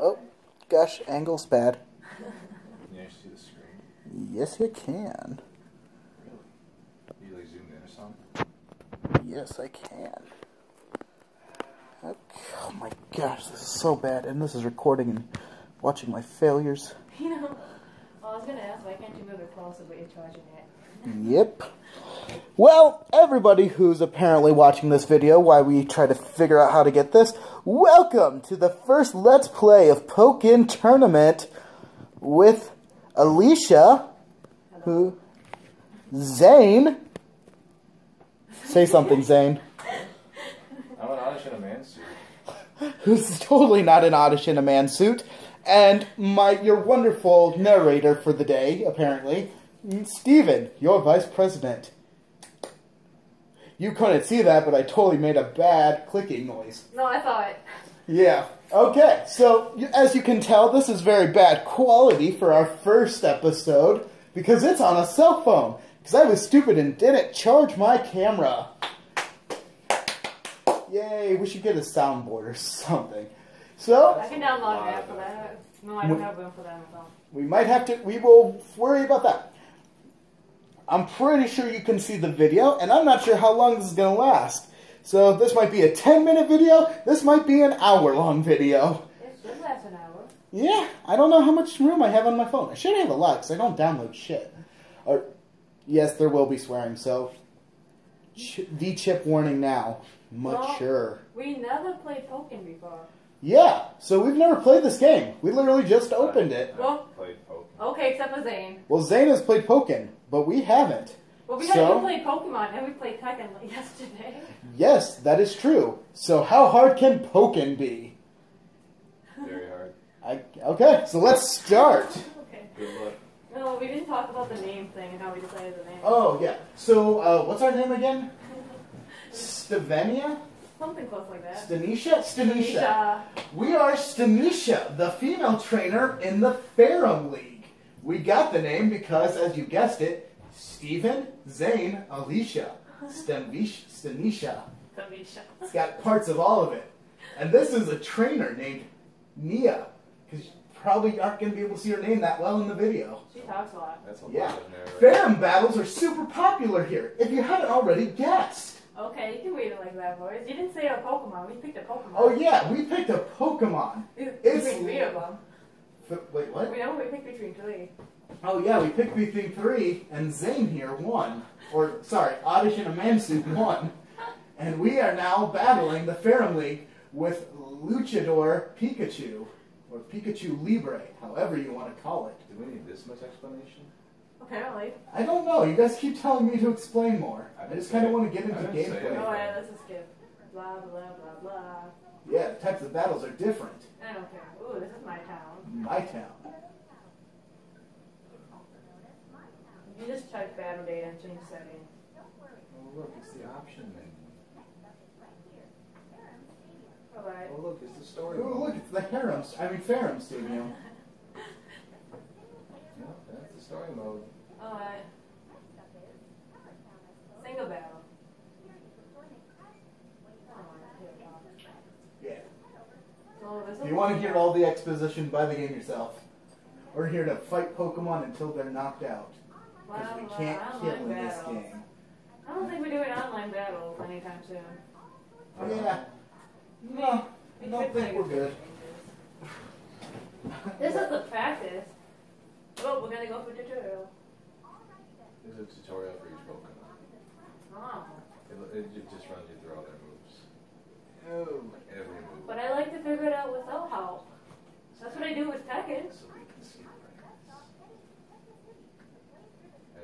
Oh, gosh, angle's bad. Can you actually see the screen? Yes, you can. Really? You like zoomed in or something? Yes, I can. Okay. Oh my gosh, this is so bad. And this is recording and watching my failures. You know, well, I was gonna ask why can't you move it closer, but you're charging it. Yep. Well, everybody who's apparently watching this video while we try to figure out how to get this, welcome to the first Let's Play of Pokken Tournament with Alicia, who, Zane. Say something, Zane. I'm an Oddish in a man suit. Who's totally not an oddish in a man suit, and my your wonderful narrator for the day, apparently, Steven, your vice president. You couldn't see that, but I totally made a bad clicking noise. No, I saw it. Yeah. Okay, so as you can tell, this is very bad quality for our first episode because it's on a cell phone. Because I was stupid and didn't charge my camera. Yay, we should get a soundboard or something. So, I can download an app for that. No, I don't have room for that my phone. we might have to, we will worry about that. I'm pretty sure you can see the video, and I'm not sure how long this is going to last. So, this might be a 10 minute video, this might be an hour long video. It should last an hour. Yeah, I don't know how much room I have on my phone. I should have a lot because I don't download shit. Or, yes, there will be swearing. So, ch- V chip warning now. Mature. We never played Pokken before. Yeah, so we've never played this game. We literally just opened it. Well- played poker. Okay, except for Zane. Well, Zane has played Pokken, but we haven't. Well, we So? had you played Pokemon and we played Tekken yesterday. Yes, that is true. So, how hard can Pokken be? Very hard. I, okay, so let's start. Okay. Good luck. No, we didn't talk about the name thing and how we decided the name. Oh, yeah. So, uh, what's our name again? Stevenia? Something close like that. Stanisha? Stanisha. Nisha. We are Stanisha, the female trainer in the Ferrum League. We got the name because, as you guessed it, Stephen, Zane, Alicia, Stanish- Stanisha. Tanisha. It's got parts of all of it. And this is a trainer named Nia, because you probably aren't going to be able to see her name that well in the video. She talks a lot. That's a Yeah. lot of narrative. Ferrum battles are super popular here, if you haven't already guessed. Okay, you can read it like that, boys. You didn't say a Pokemon. We picked a Pokemon. Oh, yeah, we picked a Pokemon. We- It's- Between Wait, what? We know we picked between three. Oh yeah, we picked between three, and Zane here won. Or sorry, Oddish in a Mansuit won. And we are now battling the Ferrum League with Luchador Pikachu, or Pikachu Libre, however you want to call it. Do we need this much explanation? Apparently. I don't know. You guys keep telling me to explain more. I just kind of want to get into I didn't say gameplay. Oh yeah, let's just skip. Blah blah blah blah. Yeah, the types of battles are different. I don't care. Ooh, this is my town. My town. You just type battle data and change settings. Oh, look, it's the option menu. Alright. Oh, look, it's the story. Oh, look, it's the Harem. I mean, Ferrum Stadium. Yeah, that's the story mode. Alright. Single battle. Yeah. So this If you want to hear all the exposition, buy the game yourself. We're here to fight Pokemon until they're knocked out. Because we can't uh, wow, kill online in this game. I don't think we're doing online battles anytime soon. Yeah. No, I don't think we're good. This is the practice. Oh, we're gonna go for tutorial. There's a tutorial for each Pokemon. Oh. It, it ju- just runs you through all their moves. Oh, every move. But I like to figure it out without help. That's what I do with Tekken. So we can see the.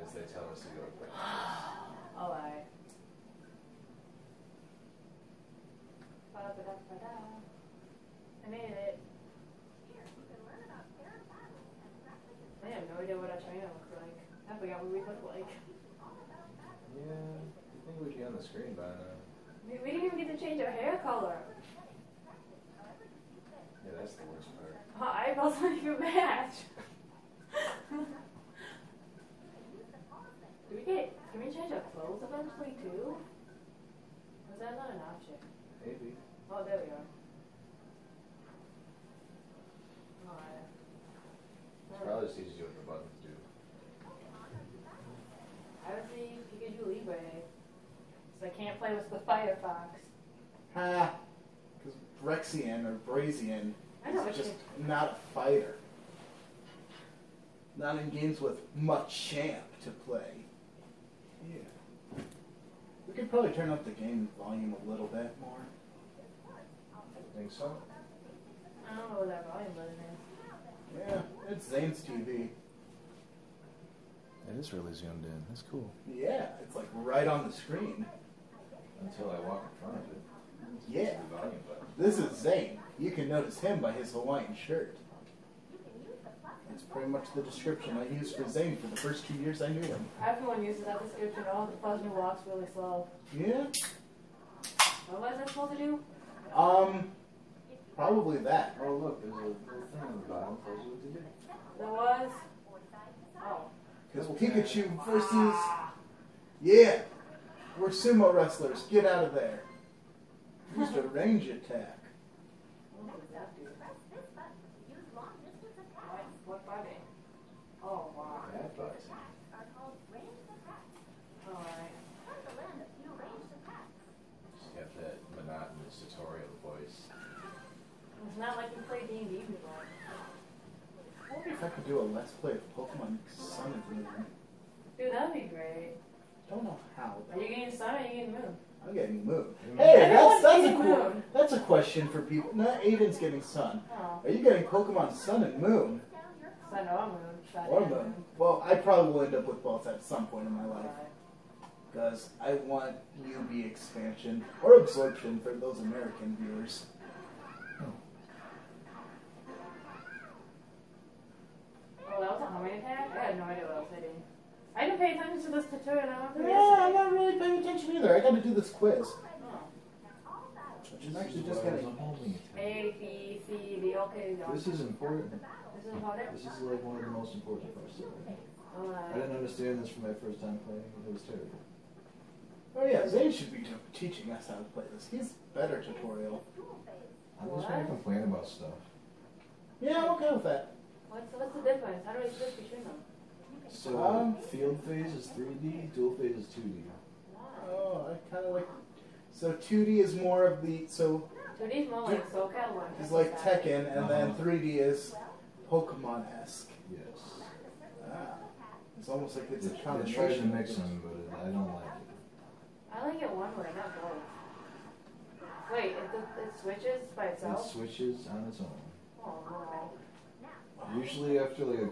As they tell us to go quick. Oh, Alright. Ba-da-ba-da-ba-da. I made it. I have no idea what a trainer looks like. I forgot what we look like. Yeah, I think we'd be on the screen by now. We, we didn't even get to change our hair color. Yeah, that's the worst part. Our eyebrows don't even match. Do we get? Can we change our clothes eventually too? Is that not an option? Maybe. Oh, there we are. just teaches you what the buttons do. I would say Pikachu Libre. So I can't play with the Firefox. Ha! Because Brexian or Brazian is just not a fighter. Not in games with much champ to play. Yeah. We could probably turn up the game volume a little bit more. Think so? I don't know what that volume button is. Yeah, it's Zane's TV. It is really zoomed in. That's cool. Yeah, it's like right on the screen. Until I walk in front of it. Yeah. The volume button. This is Zane. You can notice him by his Hawaiian shirt. It's pretty much the description I used for Zane for the first two years I knew him. Everyone uses that description. Oh, the person who walks really slow. Yeah. What was I supposed to do? Um, probably that. Oh, look, there's a little thing on the bottom. Tells you what to do. There was. Oh. Because Pikachu versus. Yeah! We're sumo wrestlers. Get out of there. Used a range attack. What does that do? What, what button? Oh, wow. That button. Alright. Just got that monotonous tutorial voice. It's not like we play D&D before. I wonder if I could do a Let's Play of Pokemon Sun and Moon. Dude, that'd be great. Don't know how. Are you getting sun or are you getting moon? I'm getting Moon. Moon. Hey, that's, that's, a getting qu- Moon. that's a question for people. No, Aiden's getting Sun. Oh. Are you getting Pokemon Sun and Moon? Sun or moon. Or Moon? Well, I probably will end up with both at some point in my life. Because I want UV expansion or absorption for those American viewers. To this tutorial. I went Yeah, I'm not really paying attention either. I got to do this quiz. Which is actually just getting. a homing attack. A, B, C, D, okay. no. This is important. This is about it? This is like one of the most important parts of it. I didn't understand this for my first time playing. It was terrible. Oh yeah, Zane should be teaching us how to play this. He's better tutorial. I'm just trying to complain about stuff. Yeah, I'm okay with that. What's, what's the difference? How do we switch between them? So Um, field phase is 3D, duel phase is 2D. Oh, I kind of like. So 2D is more of the so So these more like SoCal one. it's like Tekken, and then Uh-huh. 3D is Pokemon esque. Yes. Ah, it's almost like it's They, a they combination. to mix them, but I don't like it. I like it one way, not both. Wait, it, it switches by itself. It switches on its own. Oh no. Usually after like a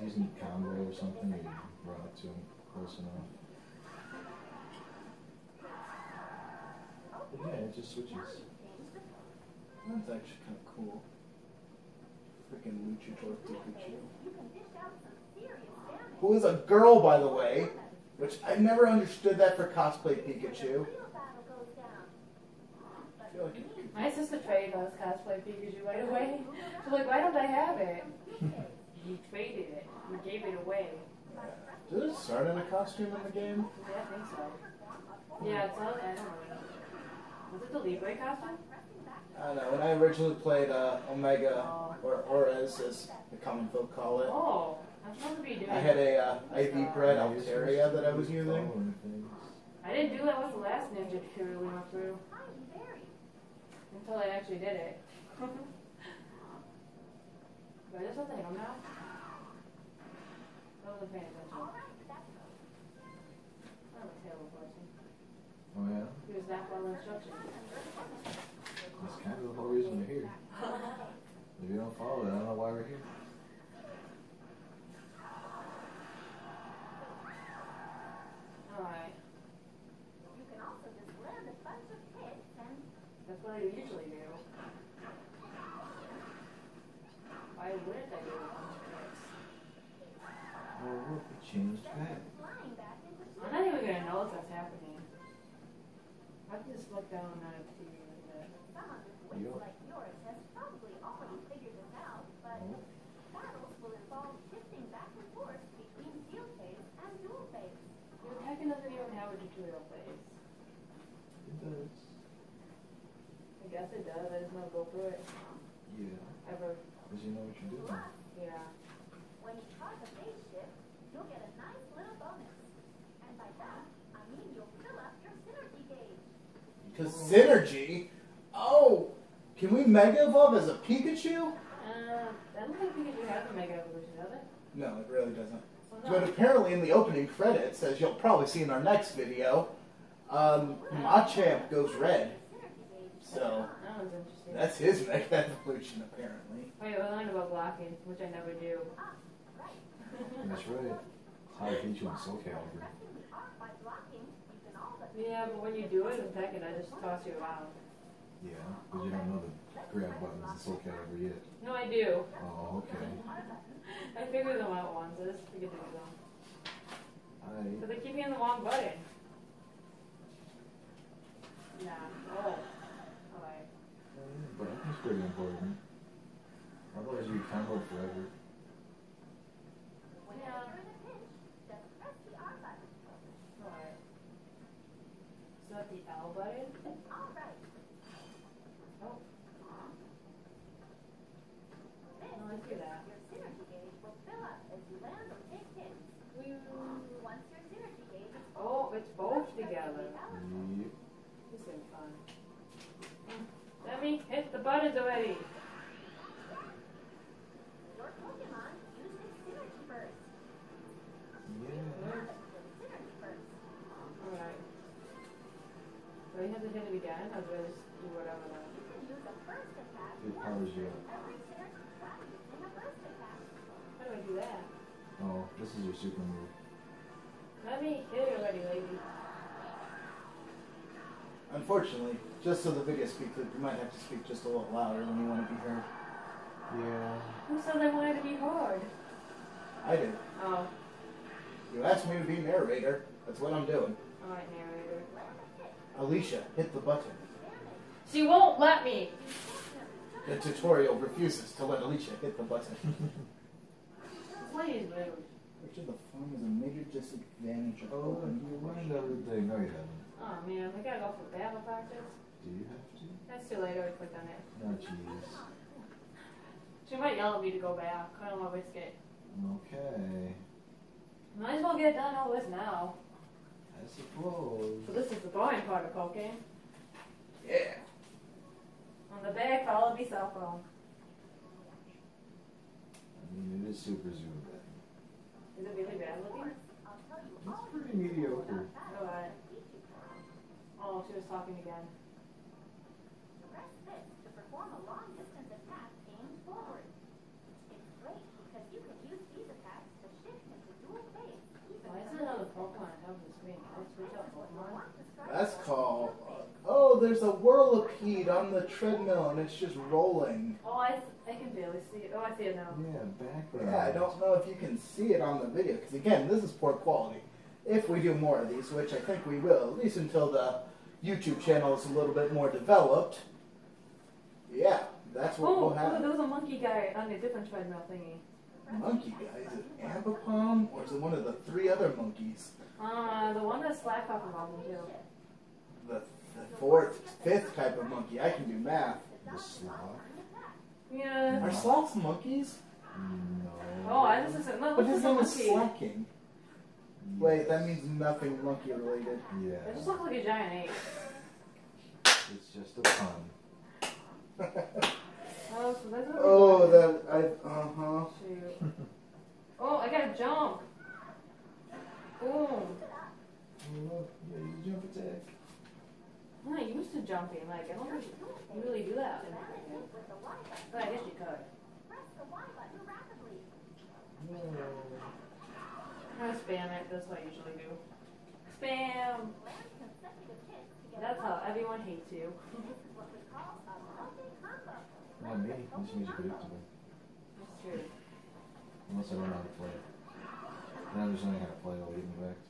decent combo or something, you run up to them close enough. But yeah, it just switches. That's actually kind of cool. Freaking Luchador Pikachu. Who is a girl, by the way. Which I never understood that for cosplay Pikachu. I feel like My sister traded us cosplay Pikachu right away. She's like, why don't I have it? he traded it. He gave it away. Did it start in a costume in the game? Yeah, I think so. Yeah, it's all, I don't know. Was it the Libre costume? I don't know. When I originally played uh, Omega, or ORAS as the common folk call it, Oh, I'm supposed to be doing I had a uh, IV Yeah, you're Altaria that I was using. I didn't do that with the last Ninja tutorial we went through. Until I actually did it. but I just wasn't him now. I wasn't paying attention. A terrible person. Oh yeah? He was not following instructions. That's kind of the whole reason we're here. If you don't follow it, I don't know why we're here. Alright. That's what I usually do. Why wouldn't I do it? Oh look, it changed back. I'm not even gonna know if that's happening. I can just look down on a TV like that. You don't- Oh, Your Tekken doesn't even have a tutorial phase. it does. I guess it does, I just never go through it. Yeah, Ever. because you know what you're doing. Yeah. Because synergy. Oh, can we Mega Evolve as a Pikachu? Uh, I don't think Pikachu has a Mega Evolution, does it? No, it really doesn't. Well, But apparently, in the opening credits, as you'll probably see in our next video, um, Machamp goes red. So That was interesting. that's his Mega Evolution, apparently. Wait, I learned about blocking, which I never do. That's right. How I beat you in Soul Calibur. yeah, but when you do it in Tekken, I just toss you around. Yeah, but you don't know the grab buttons in Soul Calibur yet. No, I do. Oh, okay. I figured them out once. I just forget to do them. I But they keep hitting the wrong button. Nah. Oh. Alright. but I think it's pretty important. Otherwise, you combo forever. Yeah. Alright. Is that the L button? Oh. No, I see that. Oh, it's both together. Yep. This is fun. Demi, hit the buttons already. Yeah. Alright. Do I have to hit it again, or do I just do whatever then? It powers you up. How do I do that? Oh, this is your super move. Let me hit it already, lady. Unfortunately, just so the video speaks, you might have to speak just a little louder when you want to be heard. Yeah. Who said I wanted to be hard? I did. Oh, You asked me to be narrator. That's what I'm doing. alright, narrator. Alicia, hit the button. She won't let me. The tutorial refuses to let Alicia hit the button. This lady's rude. Which of the form is a major disadvantage of Oh, open you learned everything. No, you haven't. Oh man, we gotta go for battle practice. Do you have to? That's too late, I already clicked on it. No, jeez. She might yell at me to go back. I don't want to risk it. Okay. Might as well get done all this now. I suppose. So this is the boring part of Pokken. Yeah. On the back, follow me cell phone. I mean, it is super zoomed in. Is it really bad looking? It's pretty mediocre. Alright. Oh, she was talking again. Why is there another Pokemon on top of the screen? Can I switch out Pokemon? That's called. Oh, there's a whirlipede on the treadmill and it's just rolling. Oh, I, I can barely see it. Oh, I see it now. Yeah, background. Yeah, I don't know if you can see it on the video because again, this is poor quality. If we do more of these, which I think we will, at least until the YouTube channel is a little bit more developed. Yeah, that's what Oh, we'll oh, have. there was a monkey guy on a different treadmill thingy. Monkey guy, is it Ambipom or is it one of the three other monkeys? Uh, the one that Slack talked about me too. The, the fourth, fifth type of monkey. I can do math. The sloth? Yeah. Are sloths monkeys? No. Oh, I just said, no, But this his is name is monkey. Slaking. Wait, that means nothing monkey related. Yeah. It just looks like a giant ape. It's just a pun. Oh, so that's what oh, that I uh huh. Shoot. Oh, I gotta jump. Boom. Oh, yeah, you jump attack. I'm not used to jumping. Like, I don't think you really do that. But I guess you could. I spam it. That's what I usually do. Spam. That's how everyone hates you. Not me. This means predictable. That's true. Unless I learn how to play. Then I'm just learning how to play while getting wrecked.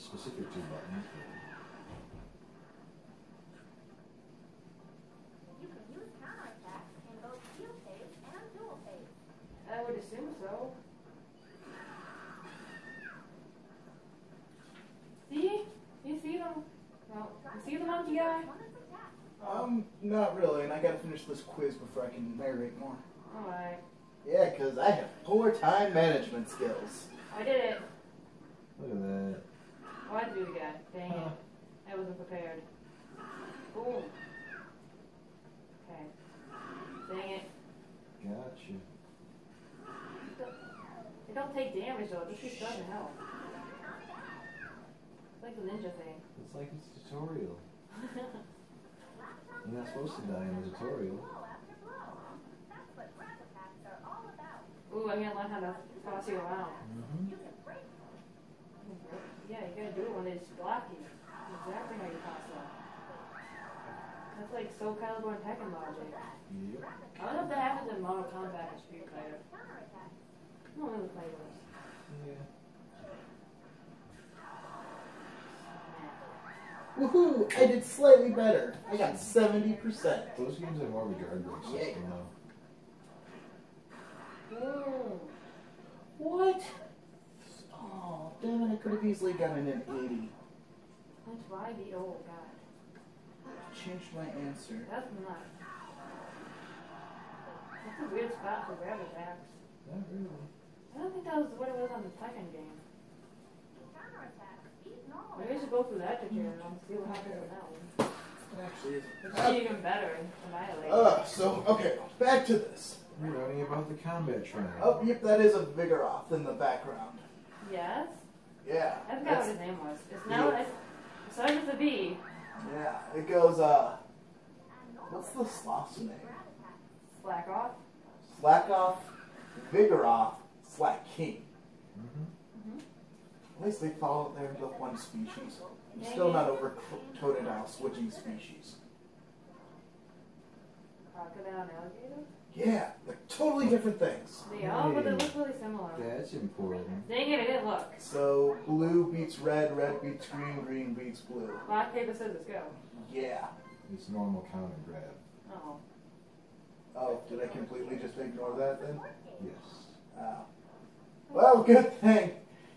specific to button. I would assume so. See? You see them? See the monkey guy? Um, not really, and I gotta finish this quiz before I can narrate more. Alright. Yeah, because I have poor time management skills. I did it. Look at that. Oh, I had to do it again. Dang it. Oh. I wasn't prepared. Boom. Okay. Dang it. Gotcha. It don't take damage though. This just doesn't help. It's like the ninja thing. It's like it's a tutorial. You're not supposed to die in the tutorial. That's what grab attacks are all about. Ooh, I'm gonna learn how to toss you around. Can break Yeah, you gotta do it when they just block you. Exactly how you toss them. That's like Soul Calibur and Tekken logic. Yep. I don't know if that happens in Mortal Kombat or Street Fighter. I don't really play those. Yeah. Woohoo! I did slightly better. I got 70%. Those games have more of a guard break system though. Mm. What? Damn it, I could have easily gotten an 80. That's why the old guy. Changed my answer. That's not. That's a weird spot for grab attacks. Not really. I don't think that was what it was on the second game. counterattack. Maybe we should go through that tutorial and see what happens with that one. It actually is. It's even better than Annihilate. Uh, so, okay, back to this. You're learning about the combat training. Oh, yep, that is a Vigoroth in the background. yes? Yeah. I forgot what his name was. It's now, it's, it starts with a B. Yeah, it goes, uh, what's the sloth's name? Slakoth. Slack off. Slakoth, Vigoroth, Slack King. Mm-hmm. At least they follow their the one species. I'm still not over Totodile switching species. Crocodile and alligator. Yeah, they're totally different things. They are, but they look really similar. That's important. Dang it, I didn't look. So blue beats red, red beats green, green beats blue. Rock, paper, scissors, go. Yeah. It's normal count and grab. Oh. Oh, did I completely just ignore that then? Yes. Oh. Well, good thing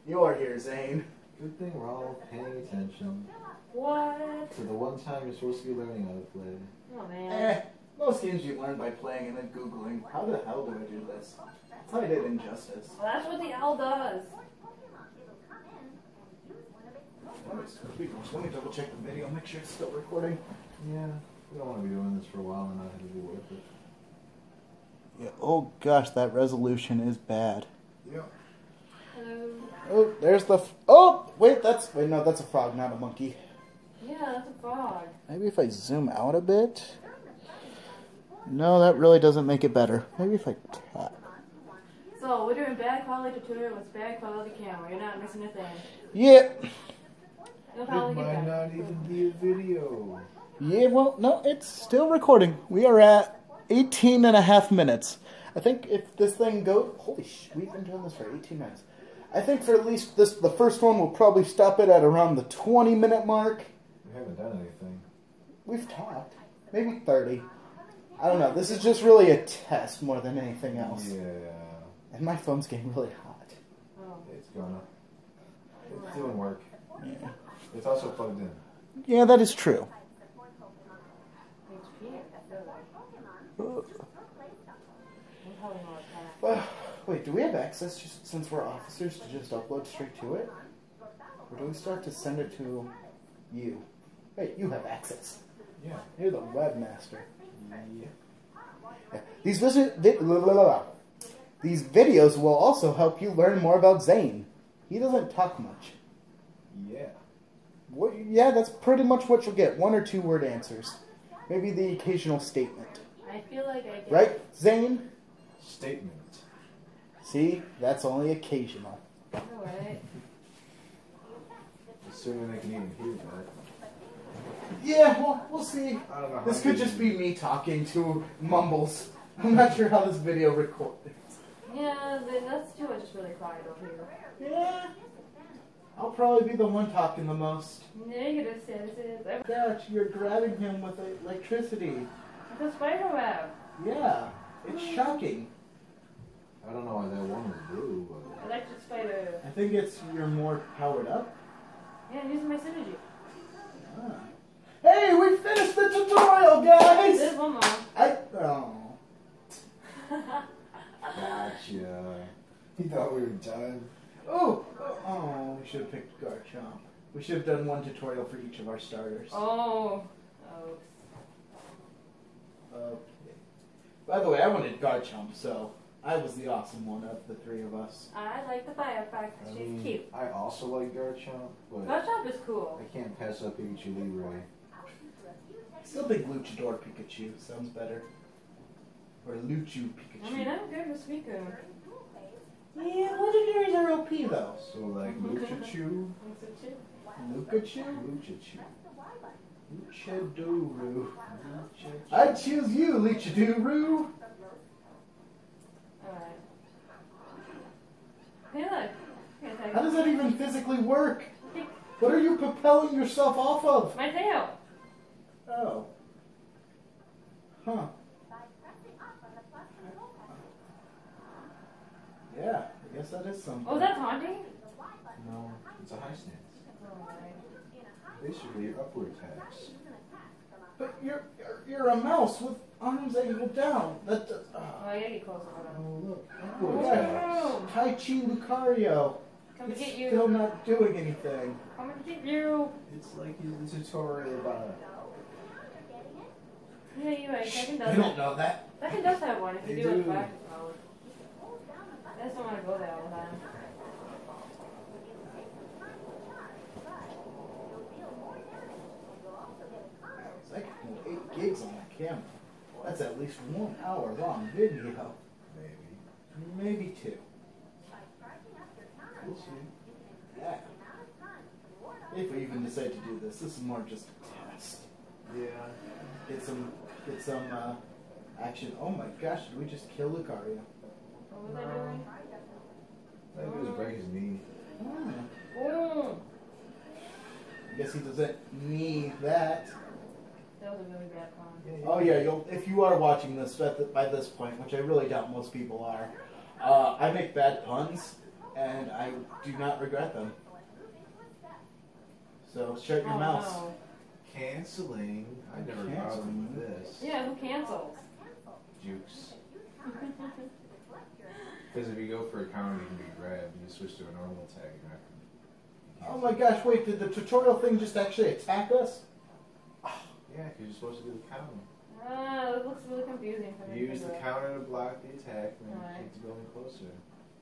you are here, Zane. Good thing we're all paying attention What? to the one time you're supposed to be learning how to play. Oh man. Eh, most games you learn by playing and then Googling, how the hell do I do this? That's how I did Injustice. Well, that's what the owl does. Let me, let me double check the video, make sure it's still recording. Yeah. We don't want to be doing this for a while and not have to be worth it. Yeah, oh gosh, that resolution is bad. Yeah. Hello. Oh, there's the. F- oh, wait, that's. Wait, no, that's a frog, not a monkey. Yeah, that's a frog. Maybe if I zoom out a bit. No, that really doesn't make it better. Maybe if I tap. So we're doing bad quality tutorial with bad quality camera. You're not missing a thing. Yeah. It might better. not even be a video. Yeah, well, no, it's still recording. We are at 18 and a half minutes. I think if this thing goes. Holy sh! We've been doing this for 18 minutes. I think for at least this, the first one, we'll probably stop it at around the 20 minute mark. We haven't done anything. We've talked. Maybe 30. I don't know. This is just really a test more than anything else. Yeah. And my phone's getting really hot. Oh. It's gonna. It's doing work. Yeah. It's also plugged in. Yeah, that is true. HP. I'm probably more attack. Well, wait, do we have access just since we're officers to just upload straight to it? Or do we start to send it to you? Wait, you have access. Yeah. You're the webmaster. Yeah. Yeah. These visit vi- these videos will also help you learn more about Zane. He doesn't talk much. Yeah. What, yeah, that's pretty much what you'll get. One or two word answers. Maybe the occasional statement. I feel like I get. Right, Zane? Statement. See, that's only occasional. Alright. Assuming they can even hear that. Yeah, well, we'll see. I don't know. This could just be me talking to mumbles. I'm not sure how this video records. Yeah, that's too much just really quiet over here. Yeah. I'll probably be the one talking the most. Negative sentences. It's Gosh, you're grabbing him with electricity. The spider web. Yeah, it's shocking. I don't know why that one was blue, but Electric spider. I think it's you're more powered up. Yeah, I'm using my synergy. Ah. Hey, we finished the tutorial, guys! There's one more. I, oh. gotcha. He thought we were done. Oh, oh, we should have picked Garchomp. We should have done one tutorial for each of our starters. Oh. Oops. Okay. By the way, I wanted Garchomp, so I was the awesome one of the three of us. I like the Firefox. She's mean, cute. I also like Garchomp, but... Garchomp is cool. I can't pass up H. Leroy. Still think Luchador Pikachu sounds better. Or Luchu Pikachu. I mean, I'm good with Suicune. yeah, legendaries are OP though. So like Luchachu, Thanks to you. Lukachu? Luchachu. Luchaduru. I choose you, Luchaduru! Alright. Hey, look. How does that even physically work? What are you propelling yourself off of? My tail. Oh. Huh. By pressing up on the plus control button, Yeah, I guess that is something. Oh, that's that taunting? the Y button No, it's a high stance. A high Basically, your upward attacks. use an attack from a But you're, you're you're a mouse with arms angled down. That does, Oh, uh, I gotta get closer. Oh look, upward Yeah. attacks. Oh, Tai Chi Lucario. come to It's get still not doing anything. Come to get you. It's like the tutorial about Yeah, you're right. Second I does don't have, know that. Second does have one if you They do it do. practice mode. I just don't want to go there all the time. It's like well, eight gigs on that camera. That's at least one hour long video. maybe. Maybe two. We'll see. Yeah. If we even decide to do this, this is more just a test. Yeah. Get some, get some uh, action. Oh my gosh, did we just kill Lucario? What was I doing? All I do is break his knee. Hmm. Oh, I guess he doesn't need that. that was a really bad pun. Oh yeah, you'll if you are watching this at the, by this point, which I really doubt most people are. Uh, I make bad puns, and I do not regret them. So shut your oh, mouth. No. Canceling. I never Canceling. bothered with this. Yeah, who cancels? Jukes. Because if you go for a counter, you can be grabbed. You switch to a normal attack. You're not Oh my gosh, wait, did the tutorial thing just actually attack us? Yeah, because you're supposed to do the counter. Ah, it looks really confusing for me. to Use the counter to block the attack, and then Alright. keep the building closer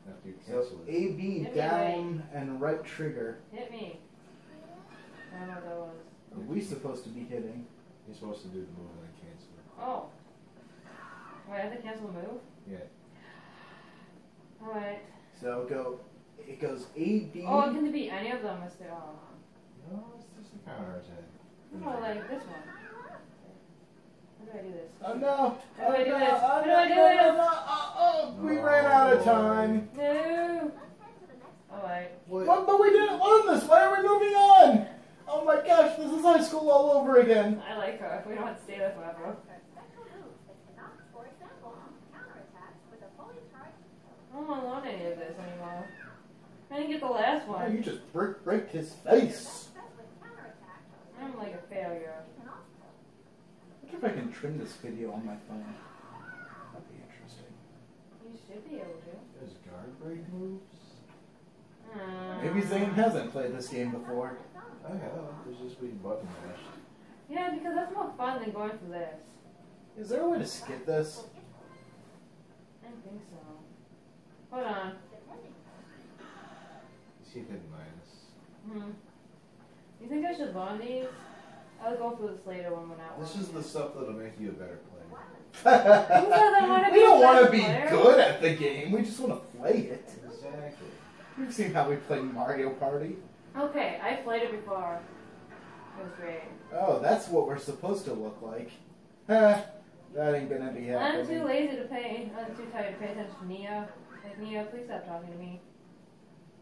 after you So cancel it. A B Hit me, down and right trigger. Hit me. I don't know what that was. Are we supposed to be hitting? You're supposed to do the move and then cancel it. Oh. Wait, I have to cancel the move? Yeah. Alright. So go. It goes A B. Oh, it can be any of them. It's the, oh. No, it's just a counter attack. No, like this one. How do I do this? Oh no! How do I Oh do this? Oh How do! I do this? no, no, Oh, oh, we ran out of time. No! Alright. What? But, but we didn't learn this. Why are we moving on? Oh my gosh, this is high school all over again. I like her. We don't have to stay there forever. For example, counterattacks with a fully charged I don't want to learn any of this anymore. I didn't get the last Oh, one. you just break, break his face. I'm like a failure. You I wonder if I can trim this video on my phone. That'd be interesting. You should be able to. There's guard break moves? Hmm. Maybe Zane hasn't played this game before. I have. There's just being button mashed. Yeah, because that's more fun than going through this. Is there a way to skip this? I don't think so. Hold on. You see hidden minus. Hmm. You think I should learn these? I'll go through this later when we're not This is the stuff that'll make you a better player. Who says I wanna we don't want to be player? good at the game. We just want to play it. Exactly. You've seen how we play Mario Party. Okay, I played it before. It was great. Oh, that's what we're supposed to look like. Huh, that ain't gonna be happening. I'm too lazy to pay. I'm too tired to pay attention to Nia. Like Nia, please stop talking to me.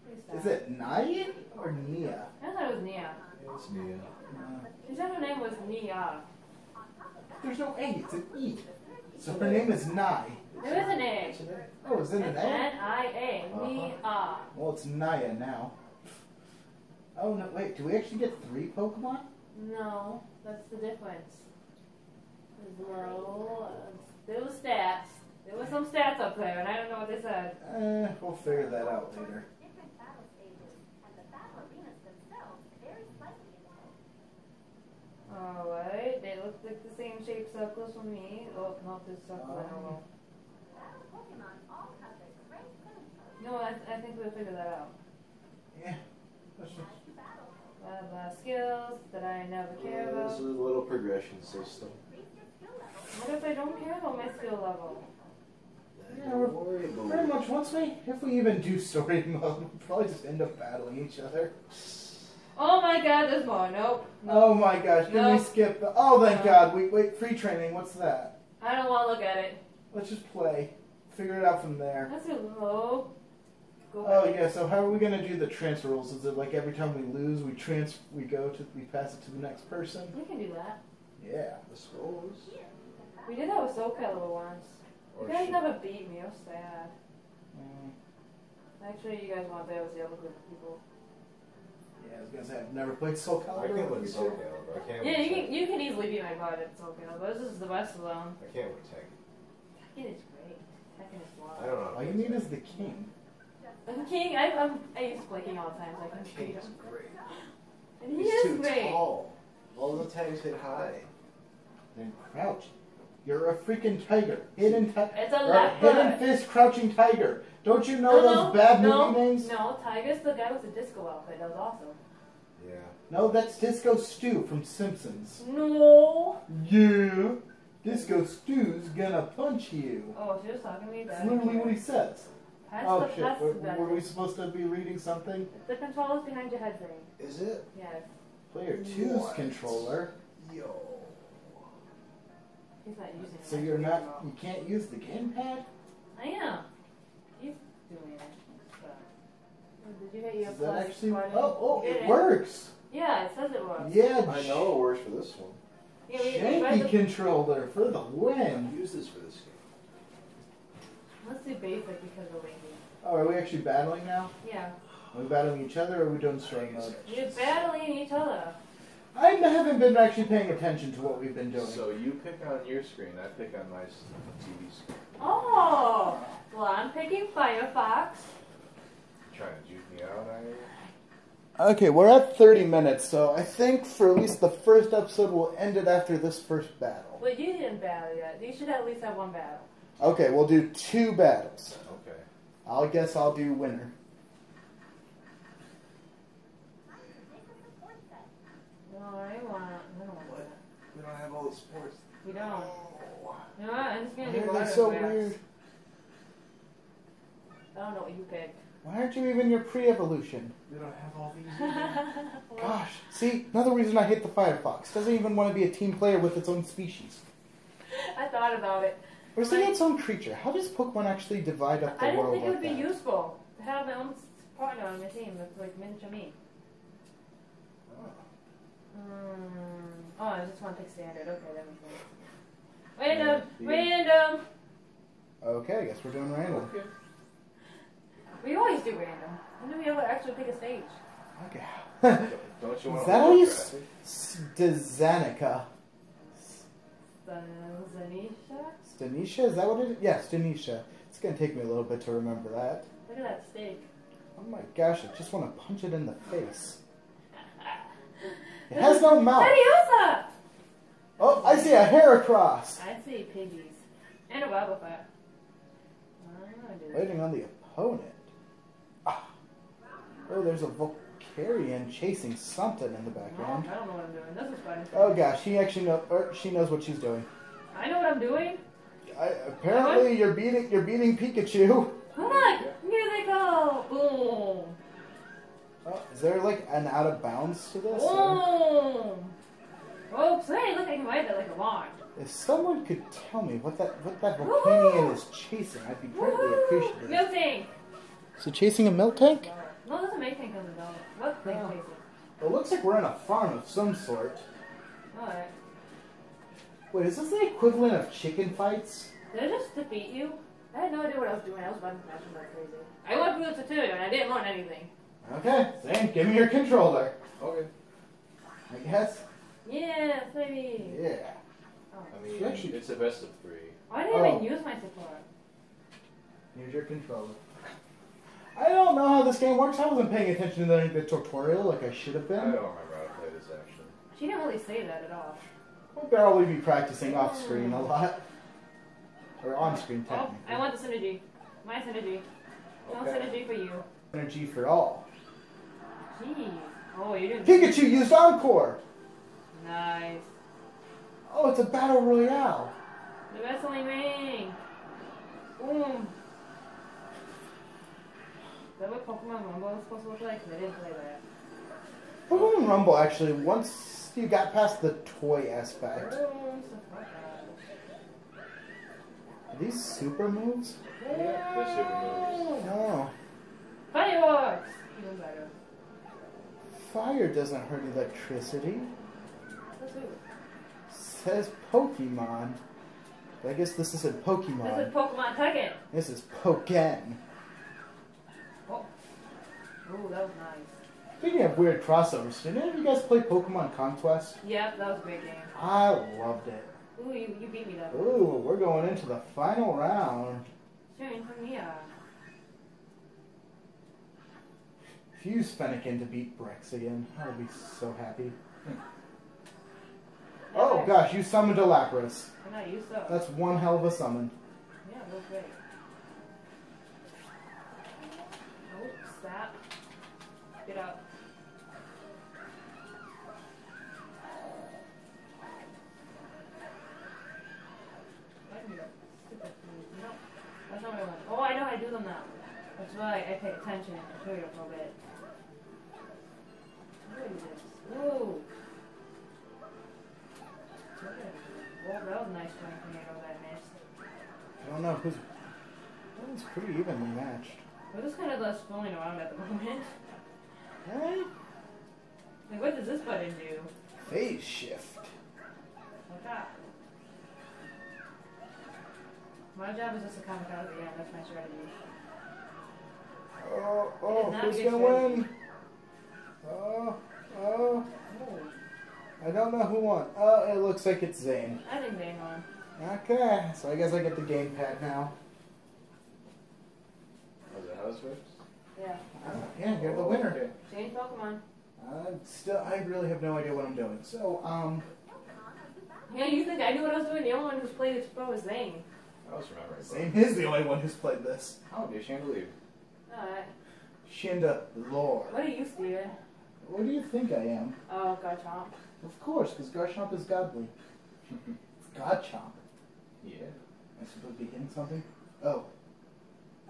Please stop. Is it Nia or Nia? I thought it was Nia. It's Nia. Uh, She said her name was Nia. there's no A, it's an E. So her name is Nai. There is an A. Oh, is it an A? N-I-A. Nia. Well, it's Nia now. Oh, no, wait, do we actually get three Pokemon? No, that's the difference. There's low, uh, still stats. There was some stats up there, and I don't know what they said. Eh, we'll figure that out later. Different battle stages, and the battle arenas themselves vary slightly in scope. Alright, they look like the same shaped circles for me. Oh, not this circle. I don't know. Battle Pokemon all have their strengths and weaknesses. No, I, I think we'll figure that out. Yeah. That's just- As you battle, uh, skills that I never care Yeah, about. This is a little progression system. increase your skill level. What if I don't care about my skill level? Yeah, Don't worry about Pretty it. much once we, if we even do story mode, we'll probably just end up battling each other. Oh my god, there's more. Nope. Oh my gosh, can we skip? The, oh, thank No. God. Wait, wait, free training. What's that? I don't want to look at it. Let's just play. Figure it out from there. That's too low. Go Oh yeah. So how are we gonna do the transfer rules? Is it like every time we lose, we trans, we go to, we pass it to the next person? We can do that. Yeah. I suppose. We did that with Soul Calibur once. You guys should- never beat me. I was sad. Mm, Actually, you guys weren't there. It was the other group of people. yeah. I was gonna say I've never played Soul Calibur. I Calibur. can win with you Soul. Calibur. I can't Yeah, win you can you can easily beat my god at Soul Calibur. This is the best of them. I can't win Tekken. Tekken is great. Tekken is I wild. don't know. All you need is the king. I'm king. I, I'm, I used to play king all the time, so I can King's him. great. And he He's is too great. tall. All the tags hit high. Then crouch. You're a freaking tiger. Hidden tiger. It's a left. Hidden leopard. fist, crouching tiger. Don't you know No, those no, bad no, movie names? No, Tiger's the guy with the disco outfit. That was awesome. Yeah. No, that's Disco Stew from Simpsons. No. Yeah. Disco Stew's gonna punch you. Oh, she was talking to me. That's That literally what he says. That's oh the, shit. That's Were, the were we supposed to be reading something? The controls behind your head thing. Is it? Yes. Player two's What? controller. Yo. He's not using it. So you're not. You can't use the gamepad. I am. He's doing it. Did you hit your Does that plus actually? button? Oh, oh, Hit it works. Yeah, it says it works. Yeah. I know it works for this one. Yeah, we, we read Janky the, controller for the win. Use this for this game. Let's do basic because of lazy. Oh, are we actually battling now? Yeah. Are we battling each other or are we doing story mode? You're battling each other. I haven't been actually paying attention to what we've been doing. So you pick on your screen, I pick on my s- TV screen. Oh! Well, I'm picking Firefox. Trying to juke me out, are you? Okay, we're at 30 minutes, so I think for at least the first episode, we'll end it after this first battle. Well, you didn't battle yet. You should at least have one battle. Okay, we'll do two battles. Okay. I'll guess I'll do winner. Make a support set. No, I want. I don't want What? that. We don't have all the sports. We don't. You know what? I'm just gonna Why do are water they so grass. weird? I don't know what you picked. Why aren't you even your pre-evolution? We don't have all these. Gosh, see, another reason I hate the Firefox. Doesn't even want to be a team player with its own species. I thought about it. Or is it its own creature? How does Pokemon actually divide up the I didn't world think it would like be that? useful to have my own partner on your team that's like miniature me. Mm. Oh, I just want to pick standard. Okay, that makes sense. Random! Yeah. Random! Okay, I guess we're doing random. Okay. We always do random. When do we ever actually pick a stage? Okay. Don't- Don't you want Is to that how you graphic? s- Stazanica. Zanisha? Stanisha? Is that what it is? Yeah, Stanisha. It's gonna take me a little bit to remember that. Look at that steak. Oh my gosh, I just want to punch it in the face. It has no mouth. Leviosa! Oh, I see a Heracross. I see piggies. And a Wobbuffet. I'm gonna do this. Waiting on the opponent. Ah. Oh, there's a Volcanion chasing something in the No, background. I don't know what I'm doing. This is fun. Oh gosh, she actually know, or she knows what she's doing. I know what I'm doing. I, apparently, you're beating you're beating Pikachu. Look! Musical! Boom! Oh, is there like an out of bounds to this? or- Boom! Oops, hey, look, I can ride that like a lawn. If someone could tell me what that what that Volcanion is chasing, I'd be greatly appreciative. Milting! Is it chasing a Miltank? No, there's a Miltank on the dog. What thing Oh. chasing? It looks like we're in a farm of some sort. Alright. Wait, is this the equivalent of chicken fights? Did I just defeat you? I had no idea what I was doing. I was button smashing like crazy. I went through the tutorial and I didn't learn anything. Okay, Zane, give me your controller. Okay. I guess. Yeah, baby. Yeah. Oh. I mean, Actually- it's a best of three. Why didn't I Oh. even use my support? Here's your controller. I don't know how this game works. I wasn't paying attention to the, the tutorial like I should have been. I don't been. remember how to play this actually. She didn't really say that at all. We'll barely be practicing off screen a lot. Or on screen, Oh. I want the synergy. My synergy. No Okay. synergy for you. Energy for all. Jeez. Oh, you didn't. Pikachu used Encore! Nice. Oh, it's a battle royale. The wrestling ring. Boom. Is that what Pokemon Rumble is supposed to look like? I didn't play that. Pokemon Rumble actually, once you got past the toy aspect, Boom. stuff like that. are these super moves? Yeah, the super moves. No. Fireworks! Even better. Fire doesn't hurt electricity. Says Pokemon. But I guess this isn't Pokemon. This is Pokemon Tekken. This is Pokken. Oh. Ooh, that was nice. Speaking of weird crossovers, did any of you guys play Pokemon Conquest? Yep, that was a great game. I loved it. Ooh, you, you beat me though. Ooh, we're going into the final round. Shooting from me. uh, If you use Fennekin to beat Brex again, I'll be so happy. Oh gosh, you summoned a Lapras. I'm not used. That's one hell of a summon. Yeah, it was great. Oh, stop. Get up. Don't know who won. Oh, it looks like it's Zane. I think they won. Okay, so I guess I get the gamepad now. Oh, is that how this works? Yeah. Uh, yeah, you're the winner. Okay. Change Pokemon. Uh, still, I really have no idea what I'm doing. So, um, Yeah, you think I knew what I was doing? The only one who's played this pro is Zane. I was remembering. Zane is the only one who's played this. Oh, dear chandelier. Alright. Shinda Lord. What are you, Steven? What do you think I am? Oh, Garchomp. Of course, because Garchomp is godly. It's Godchomp. Yeah. Am I supposed to be hitting something? Oh.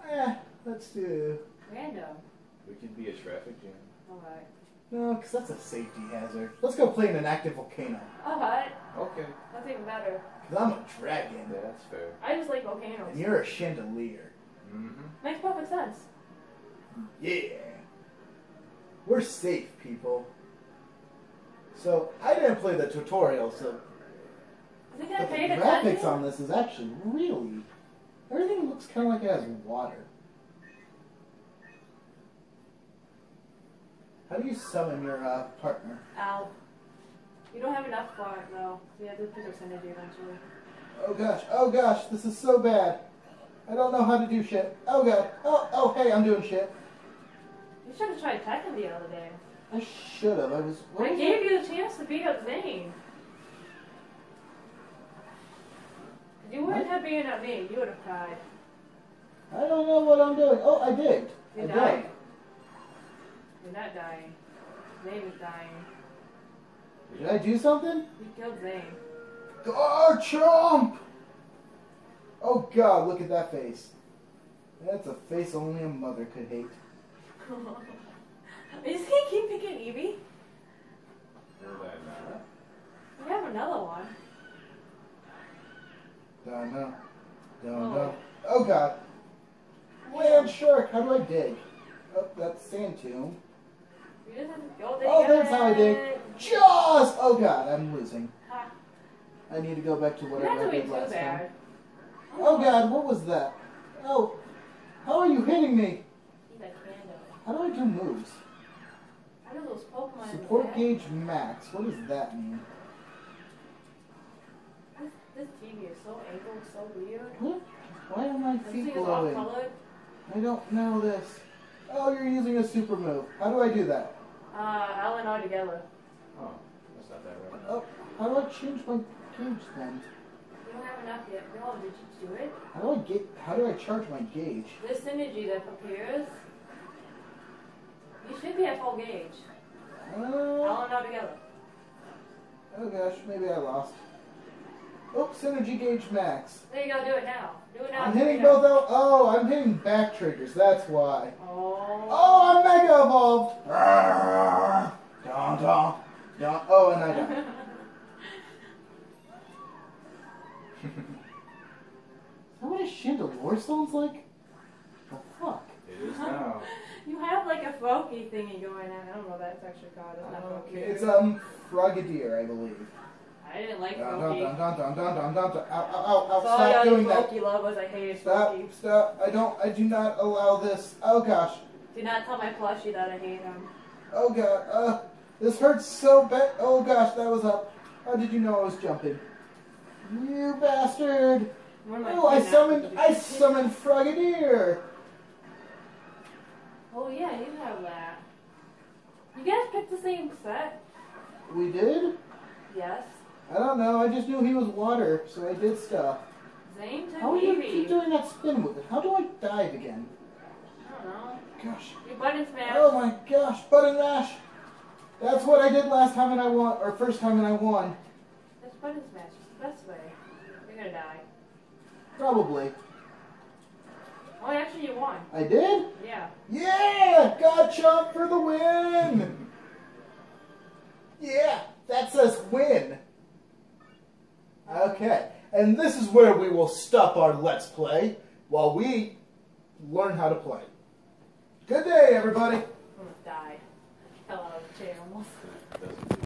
Eh, let's do. Random. We could be a traffic jam. Alright. No, because that's a safety hazard. Let's go play in an active volcano. Alright. Okay. That's even better. Because I'm a dragon. Yeah, that's fair. I just like volcanoes. And you're a chandelier. Mm-hmm. Makes perfect sense. Yeah. We're safe, people. So, I didn't play the tutorial, so. I think I the graphics on this is actually really. Everything looks kind of like it has water. How do you summon your uh, partner? Ow. You don't have enough for it, though. You have to pick up synergy eventually. Oh gosh, oh gosh, this is so bad. I don't know how to do shit. Oh god, oh, oh hey, I'm doing shit. You should have tried Tekken the other day. I should have. I was. I gave you the chance to beat up Zane. You wouldn't have beaten up me. You would have cried. I don't know what I'm doing. Oh, I did. You I died. did. You're not dying. Zane is dying. Did I do something? You killed Zane. Garchomp! Oh god, look at that face. That's a face only a mother could hate. Is he keep picking Eevee? Will that not? Have another one. Don't know. Don't Oh. know. Oh god. Land shark, how do I dig? Oh, that's sand tomb. You just have to go there. Oh, that's how I dig. Jaws! Oh god, I'm losing. Ha. I need to go back to whatever I did last bad. time. Oh god, what was that? Oh, how are you hitting me? He's like Panda. How do I do moves? What are those Pokemon? in the Support back? gauge max. What does that mean? This, this TV is so angled, so weird. What? Why are my This thing feet glowing? I don't know this. Oh, you're using a super move. How do I do that? Uh, L and R all together. Oh, that's not that right. Oh, how do I change my gauge then? You don't have enough yet. No, did you do it? How do I get? How do I charge my gauge? This synergy that appears. You should be at full gauge. Uh, L and R all together. oh gosh, maybe I lost. Oh, synergy gauge max. There you go. Do it now. Do it now. I'm hitting both out. Oh, I'm hitting back triggers. That's why. Oh. Oh, I'm mega evolved. Arrgh. Dun, dun, dun. Oh, and I died. Is that what a Chandelure sounds like? The fuck? It is now. You have like a Froakie thingy going on. I don't know what that's actually called. It's not Froakie. It's um Frogadier, I believe. I didn't like Dun, dun, Froakie. dun, dun, dun, dun, dun, dun, dun. Ow, ow, ow, ow. So Stop y'all doing that. Froakie lovers, I hated Stop, Froakie. stop. I don't, I do not allow this. Oh gosh. Do not tell my plushie that I hate him. Oh god. Uh, this hurts so bad. Oh gosh, that was up. How did you know I was jumping? You bastard. One of my Oh, I summoned, did I you- summoned Frogadier. Oh yeah, you have that. You guys picked the same set? We did? Yes. I don't know. I just knew he was water, so I did stuff. Zane How do you keep doing that spin with it? How do I dive again? I don't know. Gosh. You button smash. Oh my gosh, button mash. That's what I did last time and I won, or first time and I won. That's button smash. It's the best way. You're gonna die. Probably. Oh, actually, you won. I did? Yeah. Yeah! God chomp for the win! Yeah, that says win. Okay, and this is where we will stop our Let's Play while we learn how to play. Good day, everybody. Almost died. Fell out of the chair almost.